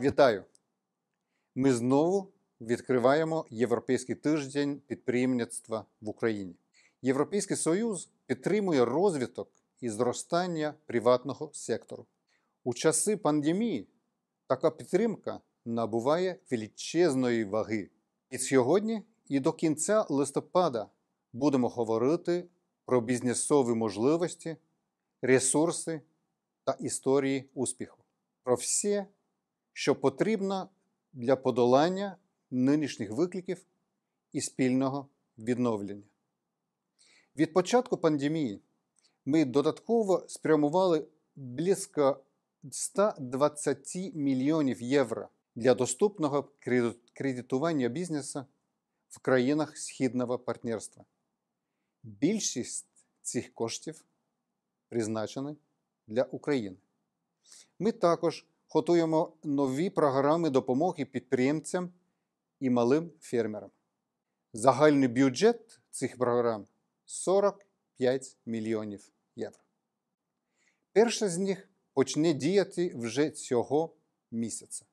Вітаю! Ми знову відкриваємо Європейський тиждень підприємництва в Україні. Європейський Союз підтримує розвиток і зростання приватного сектору. У часи пандемії така підтримка набуває величезної ваги. І сьогодні і до кінця листопада будемо говорити про бізнесові можливості, ресурси та історії успіху. Про все, що потрібно для подолання нинішніх викликів і спільного відновлення. Від початку пандемії ми додатково спрямували близько 120 мільйонів євро для доступного кредитування бізнесу в країнах Східного партнерства. Більшість цих коштів призначені для України. Ми також готуємо нові програми допомоги підприємцям і малим фермерам. Загальний бюджет цих програм 45 мільйонів євро. Перша з них почне діяти вже цього місяця.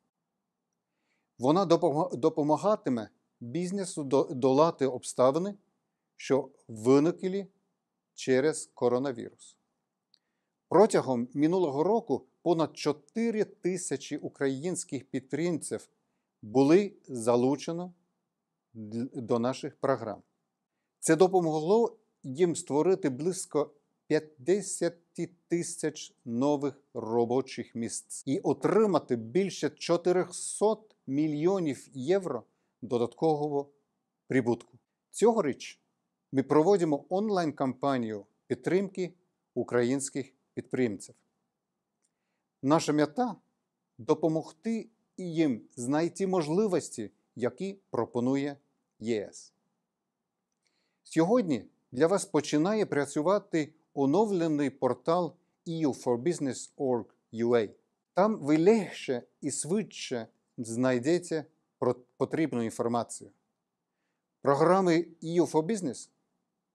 Вона допомагатиме бізнесу долати обставини, що виникли через коронавірус. Протягом минулого року понад 4 тисячі українських підприємців були залучені до наших програм. Це допомогло їм створити близько 50 тисяч нових робочих місць і отримати більше 400 мільйонів євро додаткового прибутку. Цьогоріч ми проводимо онлайн-кампанію підтримки українських підприємців. Наша мета допомогти їм знайти можливості, які пропонує ЄС. Сьогодні для вас починає працювати оновлений портал EU for Business.org.ua. Там ви легше і швидше знайдете потрібну інформацію. Програми EU for Business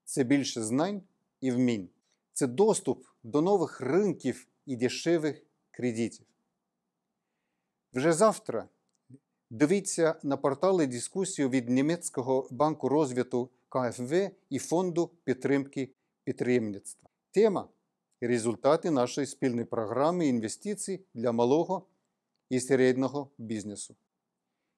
це більше знань і вмінь. Це доступ до нових ринків і дешевих кредитів. Вже завтра дивіться на портали дискусію від Німецького банку розвитку КФВ і Фонду підтримки підприємництва. Тема результати нашої спільної програми інвестицій для малого і середнього бізнесу.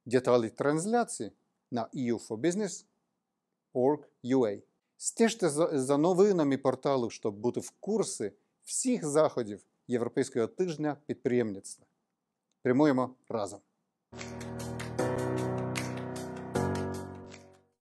Деталі трансляції на eu4business.org.ua. Стежте за новинами порталу, щоб бути в курсі всіх заходів Європейського тижня підприємництва. Прямуємо разом!